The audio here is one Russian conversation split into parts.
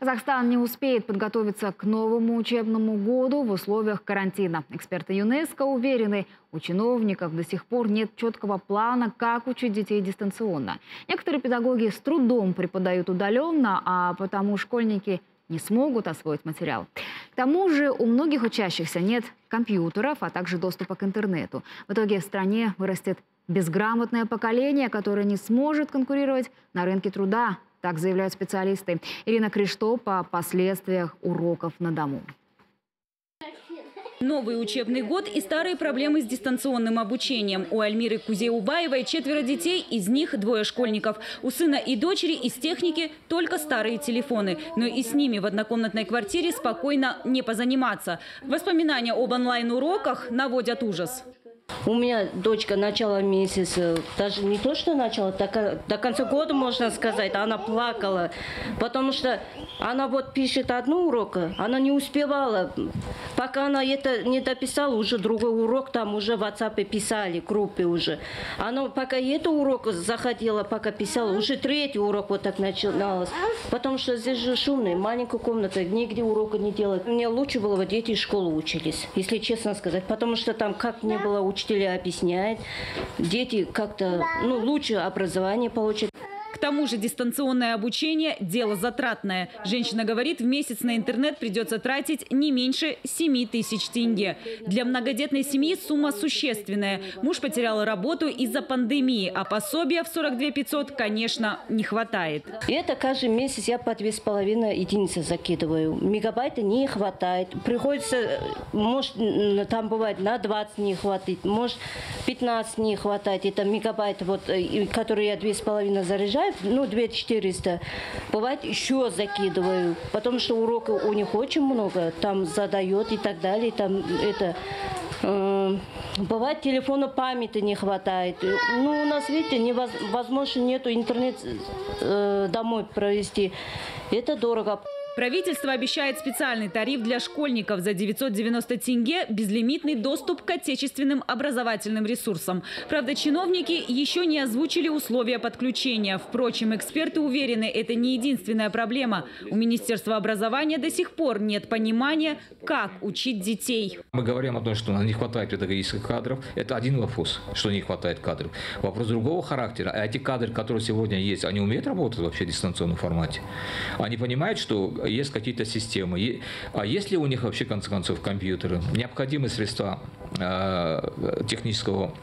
Казахстан не успеет подготовиться к новому учебному году в условиях карантина. Эксперты ЮНЕСКО уверены, у чиновников до сих пор нет четкого плана, как учить детей дистанционно. Некоторые педагоги с трудом преподают удаленно, а потому школьники не смогут освоить материал. К тому же у многих учащихся нет компьютеров, а также доступа к интернету. В итоге в стране вырастет безграмотное поколение, которое не сможет конкурировать на рынке труда так заявляют специалисты. Ирина Кришто по последствиях уроков на дому. Новый учебный год и старые проблемы с дистанционным обучением. У Альмиры Кузеубаевой четверо детей, из них двое школьников. У сына и дочери из техники только старые телефоны. Но и с ними в однокомнатной квартире спокойно не позаниматься. Воспоминания об онлайн-уроках наводят ужас. У меня дочка начала месяца, даже не то, что начала, до, до конца года, можно сказать, она плакала, потому что она вот пишет одну урок, она не успевала. Пока она это не дописала, уже другой урок там уже в WhatsApp писали, группе уже. Она пока это урок заходила, пока писала, уже третий урок вот так начиналось. Потому что здесь же шумный, маленькая комната, нигде урока не делать. Мне лучше было, бы дети из школы учились, если честно сказать. Потому что там как не было учителя объясняет, дети как-то ну, лучше образование получат. Тому же дистанционное обучение – дело затратное. Женщина говорит, в месяц на интернет придется тратить не меньше 7 тысяч тенге. Для многодетной семьи сумма существенная. Муж потерял работу из-за пандемии, а пособия в 42 500, конечно, не хватает. И это каждый месяц я по 2,5 единицы закидываю. Мегабайта не хватает. Приходится, может, там бывает на 20 не хватит, может 15 не хватает. Это мегабайт, вот, э, который я 2,5 заряжаю бывает, ну, 2400. Бывает, еще закидываю, потому что уроков у них очень много, там задает и так далее, там это... Э, бывает, телефона памяти не хватает. Ну, у нас, видите, невозможно, нету интернет э, домой провести. Это дорого. Правительство обещает специальный тариф для школьников за 990 тенге, безлимитный доступ к отечественным образовательным ресурсам. Правда, чиновники еще не озвучили условия подключения. Впрочем, эксперты уверены, это не единственная проблема. У Министерства образования до сих пор нет понимания, как учить детей. Мы говорим о том, что не хватает педагогических кадров. Это один вопрос, что не хватает кадров. Вопрос другого характера. А эти кадры, которые сегодня есть, они умеют работать вообще в дистанционном формате? Они понимают, что есть какие-то системы. А есть ли у них вообще, в конце концов, компьютеры? Необходимы средства э, технического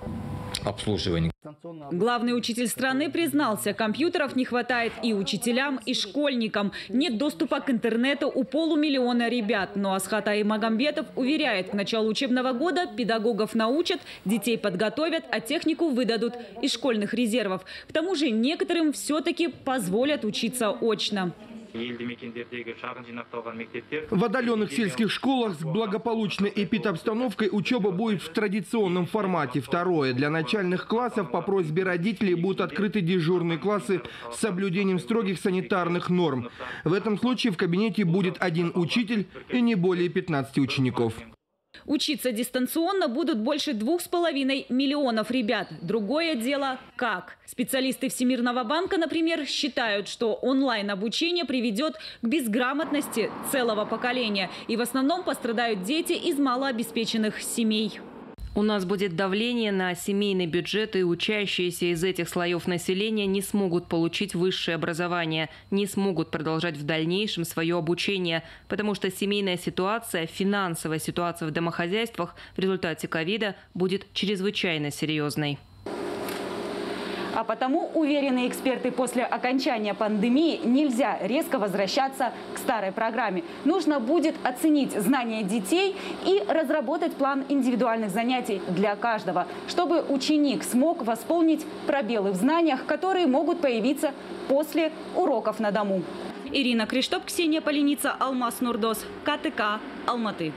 обслуживания. Главный учитель страны признался, компьютеров не хватает и учителям, и школьникам. Нет доступа к интернету у полумиллиона ребят. Но Асхата и Магомбетов уверяет, к началу учебного года педагогов научат, детей подготовят, а технику выдадут из школьных резервов. К тому же некоторым все-таки позволят учиться очно. В отдаленных сельских школах с благополучной эпидобстановкой учеба будет в традиционном формате. Второе. Для начальных классов по просьбе родителей будут открыты дежурные классы с соблюдением строгих санитарных норм. В этом случае в кабинете будет один учитель и не более 15 учеников. Учиться дистанционно будут больше двух с половиной миллионов ребят. Другое дело – как. Специалисты Всемирного банка, например, считают, что онлайн-обучение приведет к безграмотности целого поколения. И в основном пострадают дети из малообеспеченных семей. У нас будет давление на семейный бюджет, и учащиеся из этих слоев населения не смогут получить высшее образование, не смогут продолжать в дальнейшем свое обучение, потому что семейная ситуация, финансовая ситуация в домохозяйствах в результате ковида будет чрезвычайно серьезной. А потому, уверены эксперты, после окончания пандемии нельзя резко возвращаться к старой программе. Нужно будет оценить знания детей и разработать план индивидуальных занятий для каждого, чтобы ученик смог восполнить пробелы в знаниях, которые могут появиться после уроков на дому. Ирина Криштоп, Ксения Поленица, Алмаз Нурдос, КТК, Алматы.